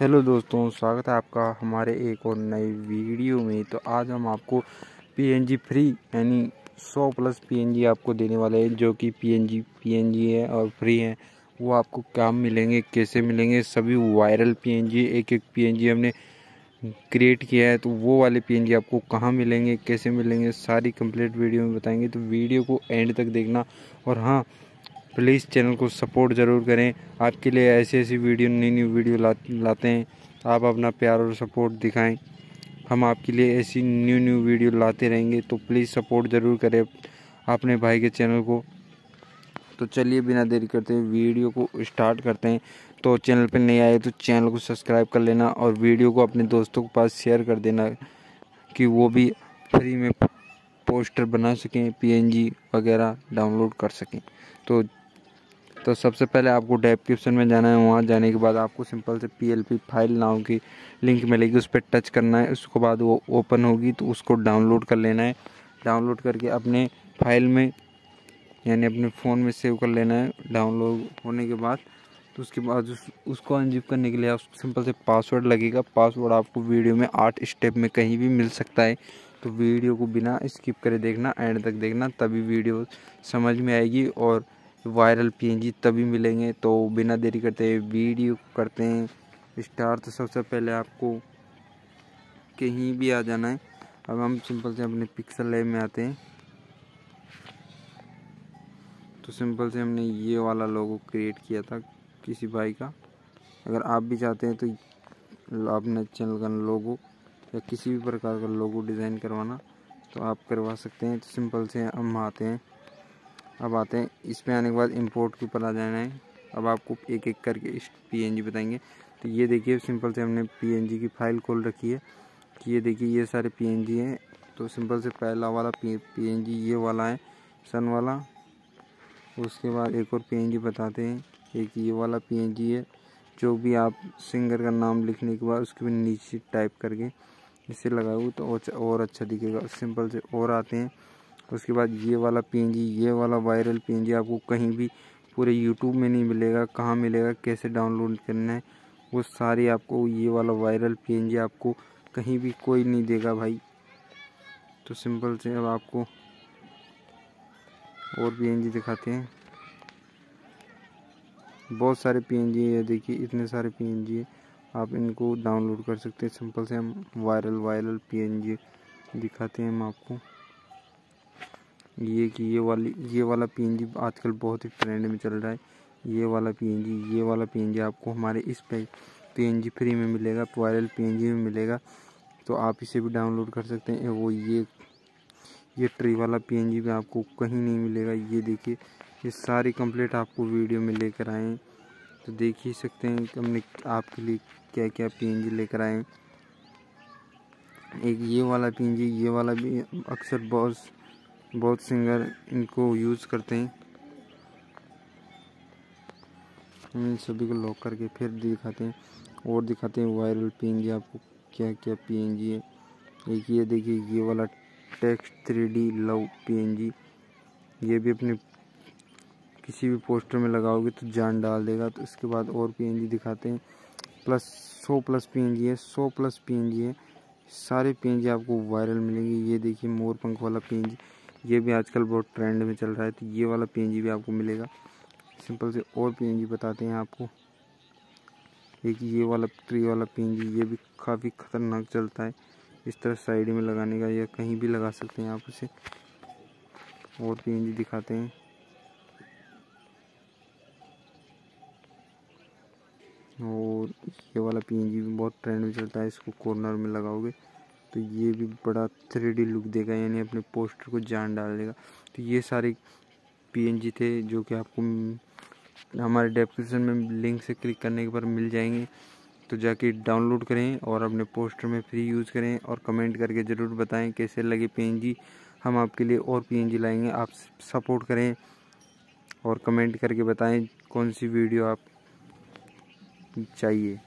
Hello दोस्तों, स्वागत है आपका हमारे एक और नई वीडियो में। तो आज हम आपको पीएनजी फ्री यानी 100 प्लस पीएनजी आपको देने वाले हैं, जो कि पीएनजी पीएनजी है और फ्री है। वो आपको क्या मिलेंगे, कैसे मिलेंगे, सभी वायरल पीएनजी एक एक पीएनजी हमने क्रिएट किया है। तो वो वाले पीएनजी आपको कहाँ मिलेंगे, कैसे मिलेंगे, सारी कंप्लीट वीडियो में बताएँगे। तो वीडियो को एंड तक देखना। और हाँ प्लीज़ चैनल को सपोर्ट ज़रूर करें। आपके लिए ऐसी ऐसी वीडियो नई नई वीडियो ला, लाते हैं। आप अपना प्यार और सपोर्ट दिखाएँ। हम आपके लिए ऐसी न्यू न्यू वीडियो लाते रहेंगे तो प्लीज़ सपोर्ट ज़रूर करें अपने भाई के चैनल को। तो चलिए बिना देरी करते हुए वीडियो को स्टार्ट करते हैं। तो चैनल पर नहीं आए तो चैनल को सब्सक्राइब कर लेना और वीडियो को अपने दोस्तों के पास शेयर कर देना कि वो भी फ्री में पोस्टर बना सकें पीएनजी वगैरह डाउनलोड कर सकें। तो तो सबसे पहले आपको डिस्क्रिप्शन में जाना है वहाँ जाने के बाद आपको सिंपल से पीएलपी फ़ाइल नाम की लिंक मिलेगी उस पर टच करना है उसके बाद वो ओपन होगी तो उसको डाउनलोड कर लेना है। डाउनलोड करके अपने फ़ाइल में यानी अपने फ़ोन में सेव कर लेना है डाउनलोड होने के बाद। तो उसके बाद उस, उसको अनजिप करने के लिए आप सिंपल से पासवर्ड लगेगा। पासवर्ड आपको वीडियो में आठ स्टेप में कहीं भी मिल सकता है। तो वीडियो को बिना स्किप करे देखना एंड तक देखना तभी वीडियो समझ में आएगी और वायरल पीएनजी तभी मिलेंगे। तो बिना देरी करते वीडियो करते हैं। स्टार तो सबसे पहले आपको कहीं भी आ जाना है। अब हम सिंपल से अपने पिक्सल लैब में आते हैं। तो सिंपल से हमने ये वाला लोगो क्रिएट किया था किसी भाई का। अगर आप भी चाहते हैं तो अपने चैनल का लोगो या किसी भी प्रकार का लोगो डिज़ाइन करवाना तो आप करवा सकते हैं। तो सिंपल से हम आते हैं। अब आते हैं। इस पर आने के बाद इम्पोर्ट के ऊपर आ जाना है। अब आपको एक एक करके इस पीएनजी बताएँगे। तो ये देखिए सिंपल से हमने पीएनजी की फ़ाइल खोल रखी है। कि ये देखिए, ये सारे पीएनजी हैं। तो सिंपल से पहला वाला पी पीएनजी ये वाला है सन वाला। उसके बाद एक और पीएनजी बताते हैं एक ये वाला पीएनजी है। जो भी आप सिंगर का नाम लिखने के बाद उसके भी नीचे टाइप करके इसे लगाओ तो और अच्छा दिखेगा। सिंपल से और आते हैं। उसके बाद ये वाला PNG ये वाला वायरल पीएनजी आपको कहीं भी पूरे यूट्यूब में नहीं मिलेगा, कहाँ मिलेगा, कैसे डाउनलोड करना है, वो सारी आपको ये वाला वायरल पीएनजी आपको कहीं भी कोई नहीं देगा भाई। तो सिंपल से अब आपको और पीएनजी दिखाते हैं। बहुत सारे पी है देखिए, इतने सारे पी है, आप इनको डाउनलोड कर सकते हैं। सिंपल से हम वायरल वायरल पीएनजी दिखाते हैं हम आपको। ये कि ये वाली, ये वाला पीएनजी आजकल बहुत ही ट्रेंड में चल रहा है। ये वाला पीएनजी ये वाला पीएनजी आपको हमारे इस पे पीएनजी फ्री में मिलेगा वायरल पीएनजी में मिलेगा। तो आप इसे भी डाउनलोड कर सकते हैं। वो ये ये ट्री वाला पीएनजी भी आपको कहीं नहीं मिलेगा। ये देखिए, ये सारी कंप्लीट आपको वीडियो में लेकर आए तो देख ही सकते हैं कि हमने आपके लिए क्या क्या पी लेकर आए एक ये वाला पीएनजी ये वाला भी अक्सर बहुत बहुत सिंगर इनको यूज़ करते हैं। हम इन सभी को लॉक करके फिर दिखाते हैं और दिखाते हैं वायरल पीएनजी आपको क्या क्या है एक ये देखिए, ये वाला text three D love PNG ये भी अपने किसी भी पोस्टर में लगाओगे तो जान डाल देगा तो इसके बाद और पीएनजी दिखाते हैं। प्लस सौ प्लस पी है, सौ प्लस पी है, सारे पी आपको वायरल मिलेंगे। ये देखिए मोर पंख वाला पी ये भी आजकल बहुत ट्रेंड में चल रहा है तो ये वाला पीएनजी भी आपको मिलेगा। सिंपल से और पीएनजी बताते हैं आपको। एक ये वाला ट्री वाला पीएनजी ये भी काफ़ी ख़तरनाक चलता है। इस तरह साइड में लगाने का या कहीं भी लगा सकते हैं आप उसे। और पीएनजी दिखाते हैं। और ये वाला पीएनजी भी बहुत ट्रेंड में चलता है, इसको कॉर्नर में लगाओगे। तो ये भी बड़ा थ्री लुक देगा, यानी अपने पोस्टर को जान डाल देगा। तो ये सारे पीएनजी थे जो कि आपको हमारे डिस्क्रिप्शन में लिंक से क्लिक करने के बाद मिल जाएँगे। तो जाके डाउनलोड करें और अपने पोस्टर में फ्री यूज़ करें और कमेंट करके ज़रूर बताएँ कैसे लगे पीएनजी हम आपके लिए और पीएनजी लाएँगे। आप सपोर्ट करें और कमेंट करके बताएँ कौन सी वीडियो आप चाहिए।